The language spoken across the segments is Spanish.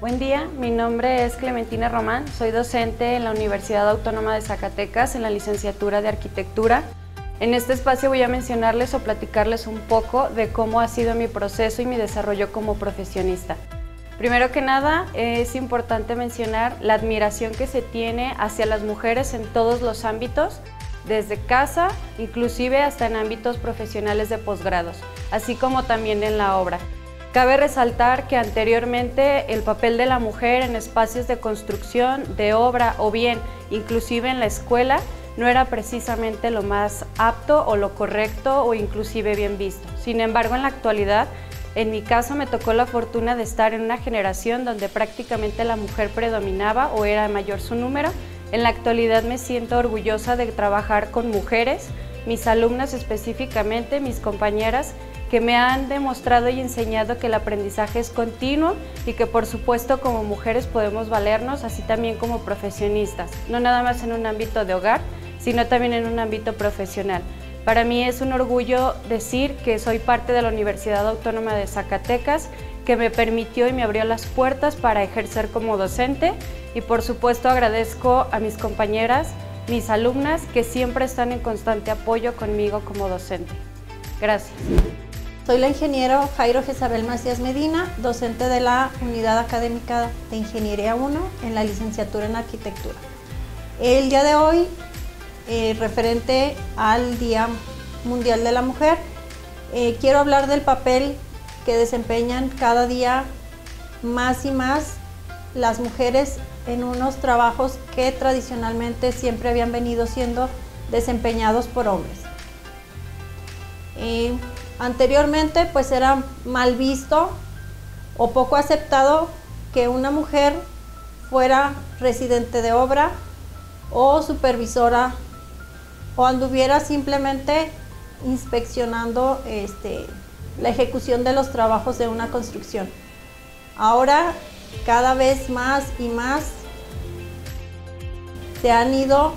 Buen día, mi nombre es Clementina Román, soy docente en la Universidad Autónoma de Zacatecas en la licenciatura de Arquitectura. En este espacio voy a mencionarles o platicarles un poco de cómo ha sido mi proceso y mi desarrollo como profesionista. Primero que nada, es importante mencionar la admiración que se tiene hacia las mujeres en todos los ámbitos, desde casa, inclusive hasta en ámbitos profesionales de posgrados, así como también en la obra. Cabe resaltar que anteriormente el papel de la mujer en espacios de construcción, de obra o bien inclusive en la escuela no era precisamente lo más apto o lo correcto o inclusive bien visto. Sin embargo, en la actualidad, en mi caso me tocó la fortuna de estar en una generación donde prácticamente la mujer predominaba o era mayor su número. En la actualidad me siento orgullosa de trabajar con mujeres, mis alumnas específicamente, mis compañeras, que me han demostrado y enseñado que el aprendizaje es continuo y que por supuesto como mujeres podemos valernos, así también como profesionistas, no nada más en un ámbito de hogar, sino también en un ámbito profesional. Para mí es un orgullo decir que soy parte de la Universidad Autónoma de Zacatecas, que me permitió y me abrió las puertas para ejercer como docente y por supuesto agradezco a mis compañeras, mis alumnas que siempre están en constante apoyo conmigo como docente. Gracias. Soy la ingeniero Jairo Jezabel Macías Medina, docente de la Unidad Académica de Ingeniería 1 en la licenciatura en Arquitectura. El día de hoy, eh, referente al Día Mundial de la Mujer, eh, quiero hablar del papel que desempeñan cada día más y más las mujeres en unos trabajos que tradicionalmente siempre habían venido siendo desempeñados por hombres. Anteriormente pues era mal visto o poco aceptado que una mujer fuera residente de obra o supervisora o anduviera simplemente inspeccionando este, la ejecución de los trabajos de una construcción. Ahora cada vez más y más se han ido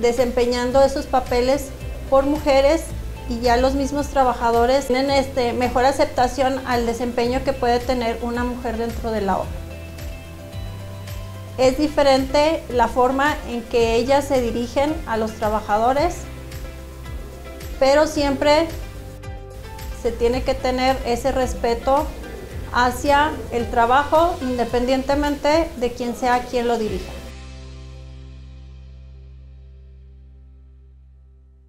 desempeñando esos papeles por mujeres y ya los mismos trabajadores tienen este, mejor aceptación al desempeño que puede tener una mujer dentro de la obra. Es diferente la forma en que ellas se dirigen a los trabajadores, pero siempre se tiene que tener ese respeto hacia el trabajo independientemente de quién sea quien lo dirija.